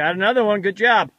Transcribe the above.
Got another one. Good job.